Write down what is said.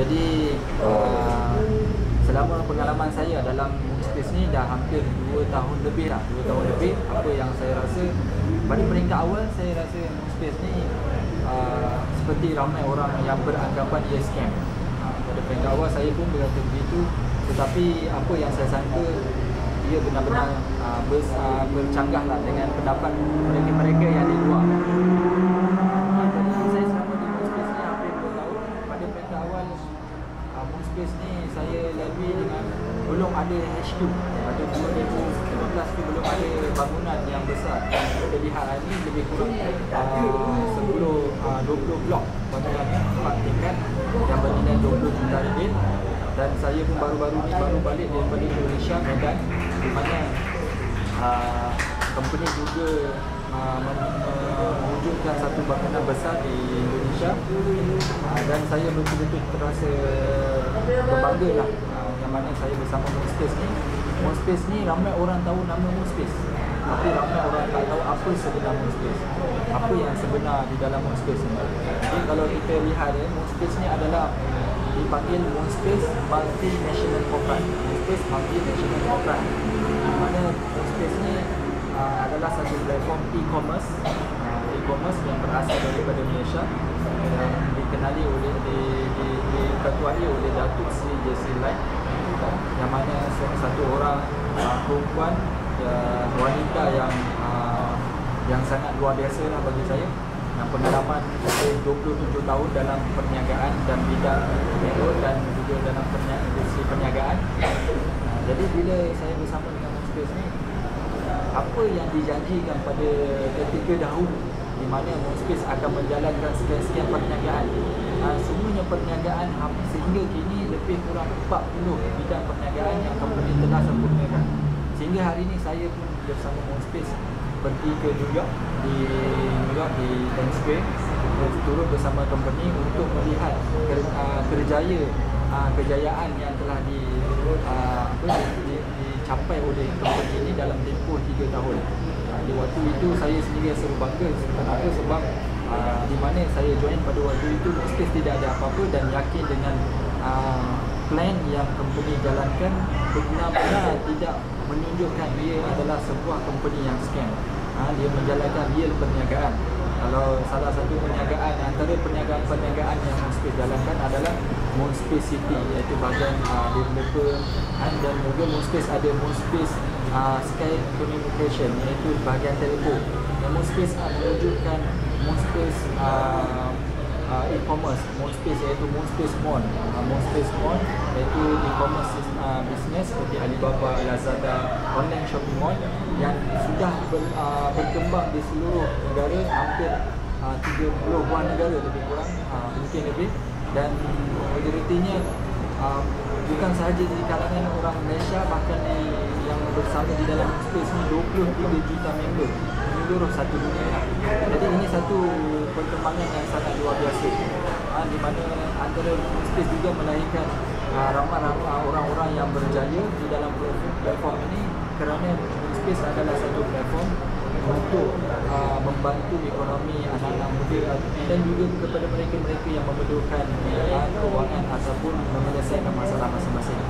jadi uh, selama pengalaman saya dalam space ni dah hampir 2 tahun lebih lah 2 tahun lebih apa yang saya rasa pada peringkat awal saya rasa space ni uh, seperti ramai orang yang beranggapan ia scam. Uh, pada peringkat awal saya pun berkata begitu tetapi apa yang saya sangka ia benar-benar uh, ber, uh, bercanggah lah dengan pendapat mereka-mereka yang di luar space ni dengan belum ada HQ pada 2015 tu belum ada bangunan yang besar. Kita lihat hari ni lebih kurang uh, 10 uh, 20 blok. Bangunan 4 tingkat yang bernilai 20 juta ringgit. Dan saya pun baru-baru ni baru balik daripada Indonesia Medan di mana uh, company juga uh, mewujudkan satu bangunan besar di Indonesia. Uh, dan saya betul-betul terasa berbangga lah uh, mana saya bersama Moonspace ni. Moonspace ni ramai orang tahu nama Moonspace tapi ramai orang tak tahu apa sebenar Moonspace apa yang sebenar di dalam Moonspace ni? Jadi kalau kita lihat ya, Moonspace ni adalah dipanggil Moonspace Multinational Corporate. Moonspace Multinational Corporate. Di mana Moonspace ni uh, adalah satu platform e-commerce. Uh, e-commerce yang berasal daripada Malaysia. Yang dikenali oleh di, di, diketuai oleh Datuk Sri Jessie Lai yang mana satu orang uh, perempuan uh, wanita yang uh, yang sangat luar biasa lah bagi saya. Yang pengalaman saya 27 tahun dalam perniagaan dan bidang network dan juga dalam perniagaan, perniagaan. Uh, jadi bila saya bersama dengan Moonspace ni apa yang dijanjikan pada ketika dahulu mana Moonspace akan menjalankan sekian-sekian perniagaan. Uh, semuanya perniagaan sehingga kini lebih kurang 40 bidang perniagaan yang company telah sempurnakan sehingga hari ini saya pun bersama Moonspace pergi ke New York di New York di Times Square. Turut bersama company untuk melihat uh, kerjaya uh, kejayaan yang telah di, uh, di, di dicapai oleh company ini dalam tempoh 3 tahun. Uh, di waktu itu saya sendiri rasa berbangga kenapa sebab uh, di mana saya join pada waktu itu mesti tidak ada apa-apa dan yakin dengan uh, plan yang company jalankan benar-benar tidak menunjukkan dia adalah sebuah company yang scam. Uh, dia menjalankan real perniagaan. Kalau salah satu perniagaan antara perniagaan-perniagaan yang Moonspace jalankan adalah Moonspace City iaitu bahagian uh, developer dan juga Moonspace ada Moonspace uh, Sky Communication iaitu bahagian telefon. Dan Moonspace uh, mewujudkan Moonspace uh, uh, e-commerce Moonspace iaitu Moonspace Mall. Uh, Moonspace Mall iaitu e-commerce uh, business seperti Alibaba, Lazada, online shopping mall yang sudah ber, uh, berkembang di seluruh negara hampir uh, 30-an negara lebih kurang uh, mungkin lebih dan majoritinya uh, bukan sahaja di kalangan orang Malaysia bahkan di, yang bersama di dalam space ni 23 juta member seluruh satu dunia. Jadi ini satu perkembangan yang sangat luar biasa. Uh, di mana antara space juga melahirkan uh, ramai-ramai orang-orang yang berjaya di dalam platform ini. Kerana Space adalah satu platform untuk uh, membantu ekonomi anak-anak muda dan juga kepada mereka-mereka yang memerlukan uh, kewangan ataupun menyelesaikan masalah masing-masing.